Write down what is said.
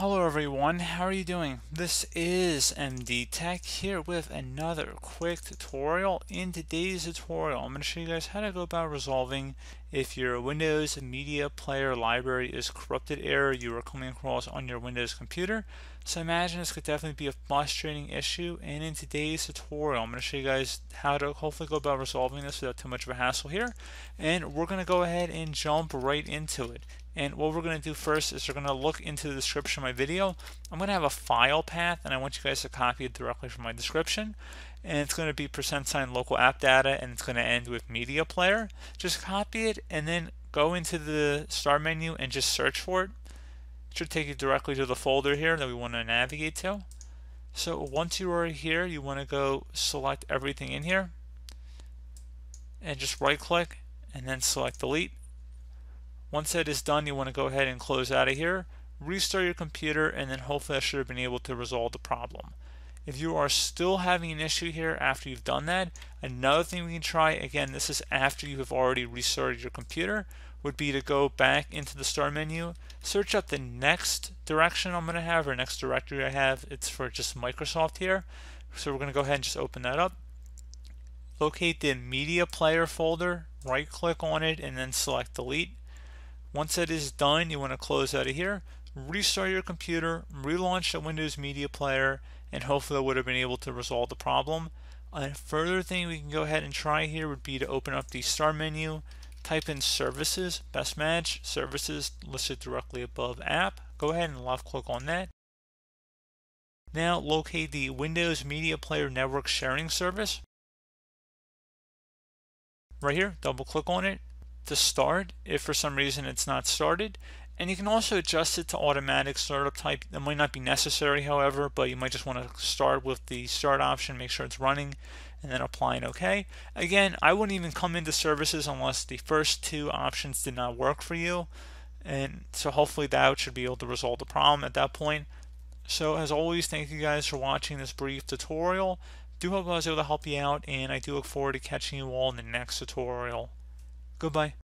Hello everyone, how are you doing? This is MD Tech here with another quick tutorial. In today's tutorial, I'm going to show you guys how to go about resolving if your Windows Media Player library is corrupted error you are coming across on your Windows computer. So I imagine this could definitely be a frustrating issue and in today's tutorial I'm going to show you guys how to hopefully go about resolving this without too much of a hassle here and we're going to go ahead and jump right into it. And what we're going to do first is we're going to look into the description of my video. I'm going to have a file path and I want you guys to copy it directly from my description. And it's going to be percent sign local app data and it's going to end with media player. Just copy it and then go into the start menu and just search for it. It should take you directly to the folder here that we want to navigate to. So once you are here, you want to go select everything in here and just right click and then select delete once that is done, you want to go ahead and close out of here, restart your computer, and then hopefully I should have been able to resolve the problem. If you are still having an issue here after you've done that, another thing we can try, again, this is after you have already restarted your computer, would be to go back into the start menu, search up the next direction I'm going to have, or next directory I have. It's for just Microsoft here. So we're going to go ahead and just open that up. Locate the media player folder, right click on it, and then select delete. Once that is done, you want to close out of here, restart your computer, relaunch the Windows Media Player, and hopefully that would have been able to resolve the problem. A further thing we can go ahead and try here would be to open up the start menu, type in services, best match, services listed directly above app. Go ahead and left click on that. Now locate the Windows Media Player Network Sharing Service. Right here, double click on it, to start if for some reason it's not started. And you can also adjust it to automatic startup type. That might not be necessary, however, but you might just want to start with the start option, make sure it's running, and then applying OK. Again, I wouldn't even come into services unless the first two options did not work for you. And so hopefully that should be able to resolve the problem at that point. So as always, thank you guys for watching this brief tutorial. Do hope I was able to help you out, and I do look forward to catching you all in the next tutorial. Goodbye.